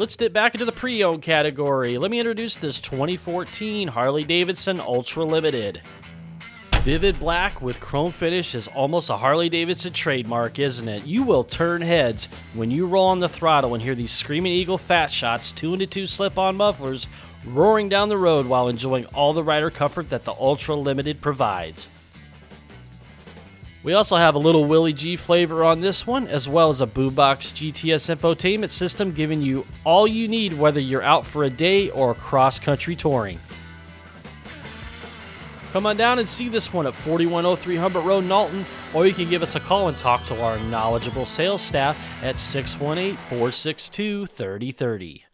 let's dip back into the pre-owned category. Let me introduce this 2014 Harley Davidson Ultra Limited. Vivid black with chrome finish is almost a Harley Davidson trademark, isn't it? You will turn heads when you roll on the throttle and hear these Screaming Eagle fat shots, 2 into 2 slip on mufflers, roaring down the road while enjoying all the rider comfort that the Ultra Limited provides. We also have a little Willie G flavor on this one, as well as a Boombox GTS infotainment system giving you all you need whether you're out for a day or cross country touring. Come on down and see this one at 4103 Humbert Road, in Alton, or you can give us a call and talk to our knowledgeable sales staff at 618 462 3030.